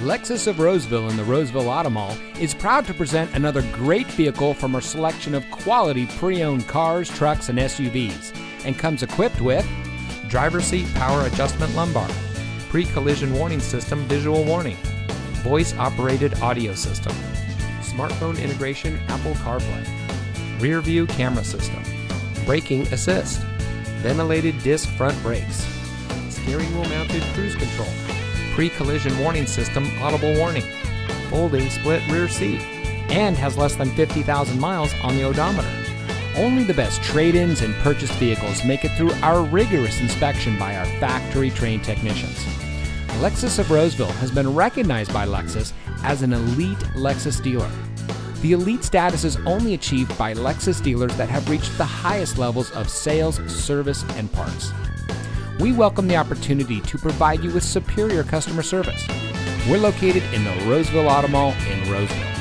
Lexus of Roseville in the Roseville Auto Mall is proud to present another great vehicle from our selection of quality pre owned cars, trucks, and SUVs, and comes equipped with driver seat power adjustment lumbar, pre collision warning system visual warning, voice operated audio system, smartphone integration Apple CarPlay, rear view camera system, braking assist, ventilated disc front brakes, steering wheel mounted cruise control, pre collision warning system audible warning, folding split rear seat, and has less than 50,000 miles on the odometer. Only the best trade ins and purchased vehicles make it through our rigorous inspection by our factory trained technicians. Lexus of Roseville has been recognized by Lexus as an elite Lexus dealer. The elite status is only achieved by Lexus dealers that have reached the highest levels of sales, service, and parts. We welcome the opportunity to provide you with superior customer service. We're located in the Roseville Auto Mall in Roseville.